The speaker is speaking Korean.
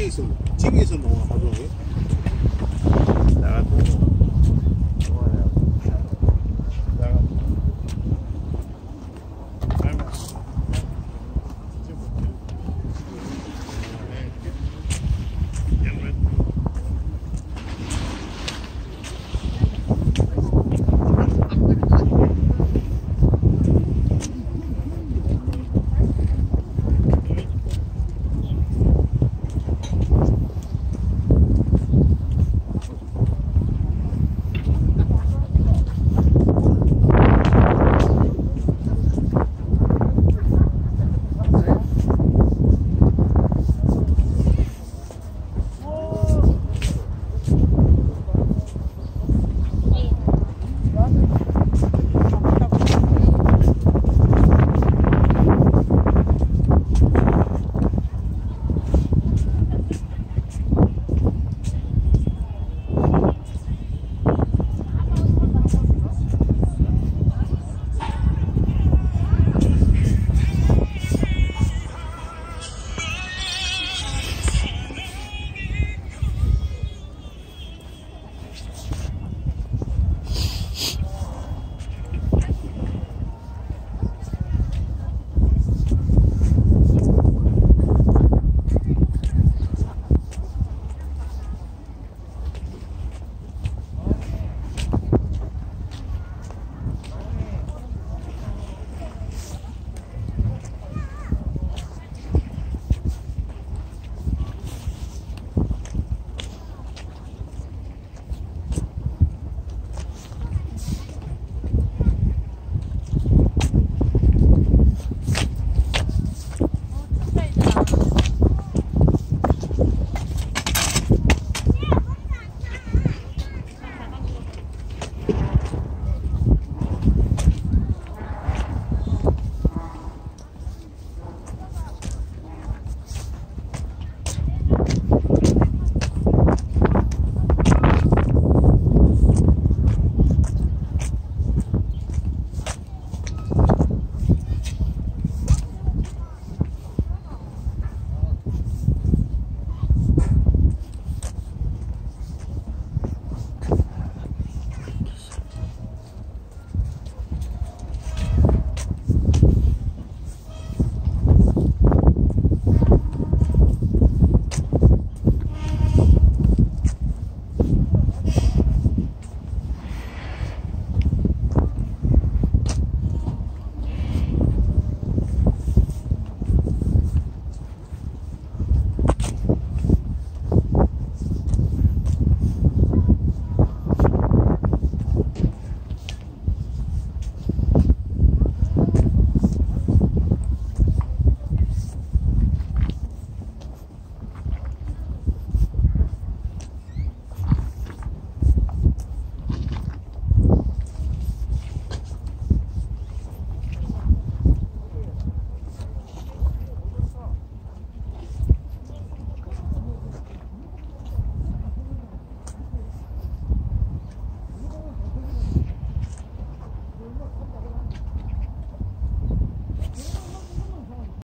TV에서, TV에서 뭐 하루 나가고.